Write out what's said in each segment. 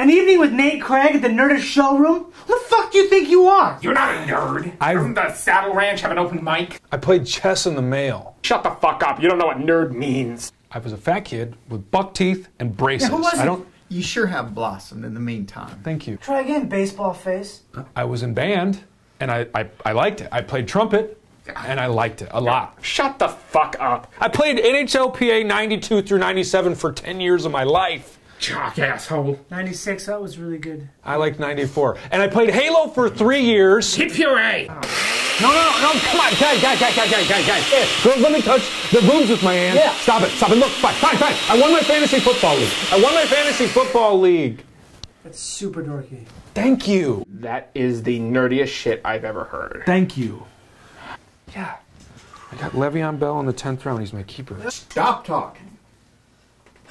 An evening with Nate Craig at the Nerdist Showroom? Who the fuck do you think you are? You're not a nerd. I- Doesn't the Saddle Ranch have an open mic? I played chess in the mail. Shut the fuck up. You don't know what nerd means. I was a fat kid with buck teeth and braces. who was I it? don't. You sure have blossomed in the meantime. Thank you. Try again, baseball face. I was in band, and I, I, I liked it. I played trumpet, and I liked it a lot. Shut the fuck up. I played NHLPA 92 through 97 for 10 years of my life. Jock asshole. 96, that was really good. I liked 94. And I played Halo for three years. Hit puree. No, no, no, no, come on, guys, guys, guys, guys, guys, guys, guys. Hey, don't let me touch the boobs with my hands. Yeah. Stop it, stop it. Look, fine, fine, fine. I won my fantasy football league. I won my fantasy football league. That's super dorky. Thank you. That is the nerdiest shit I've ever heard. Thank you. Yeah. I got Le'Veon Bell in the 10th round. He's my keeper. Stop talking.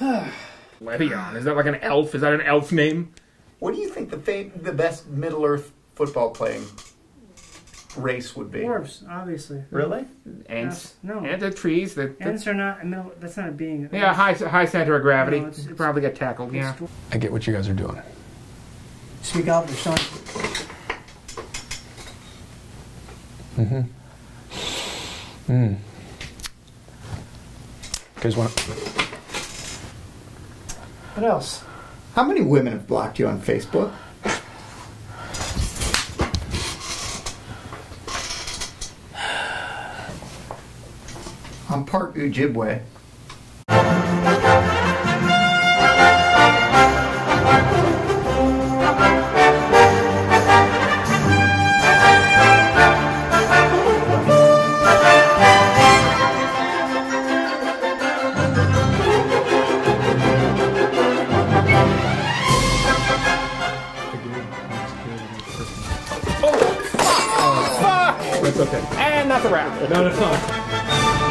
Le'Veon. Is that like an elf? Is that an elf name? What do you think the fam- the best Middle Earth football playing race would be? Dwarves, obviously. Really? Ents. No. Ents are trees. That, that- Ents are not, No, that's not a being. yeah, high high center of gravity. No, it's- You could it's- probably get tackled. Yeah. I get what you guys are doing. Speak out, Sean. Mm-hmm. Mm. You guys want What else? How many women have blocked you on Facebook? I'm part Ojibwe. Oh, that's okay. And that's a wrap. No, that's not.